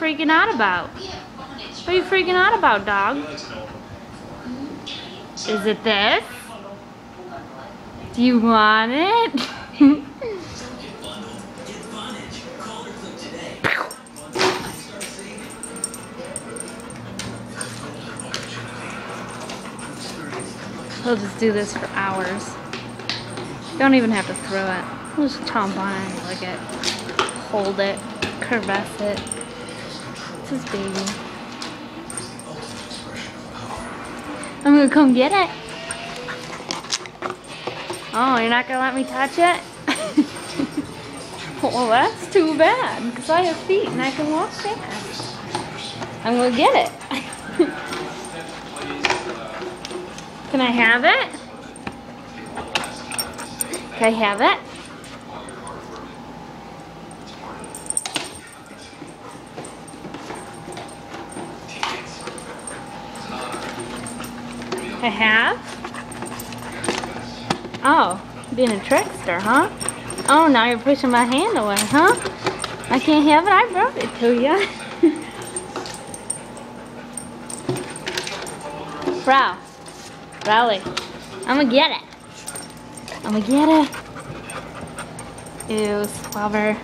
freaking out about? What are you freaking out about, dog? Is it this? Do you want it? He'll just do this for hours. Don't even have to throw it. He'll just chomp on it lick it. Hold it. Caress it. His baby. I'm gonna come get it. Oh, you're not gonna let me touch it? well, that's too bad, because I have feet and I can walk fast. I'm gonna get it. Can I have it? Can I have it? I have? Oh, being a trickster, huh? Oh, now you're pushing my hand away, huh? I can't have it, I brought it to you. Frau. Rowley. I'm gonna get it. I'm gonna get it. Ew, squabber.